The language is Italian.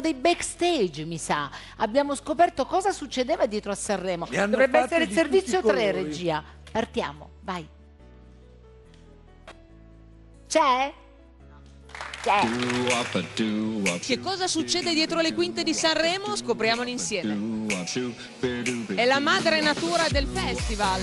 dei backstage, mi sa. Abbiamo scoperto cosa succedeva dietro a Sanremo. Dovrebbe essere il servizio 3, regia. Partiamo, vai. C'è? C'è. Che cosa succede dietro le quinte di Sanremo? Scopriamolo insieme. È la madre natura del festival.